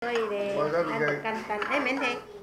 对的，那 de cantar.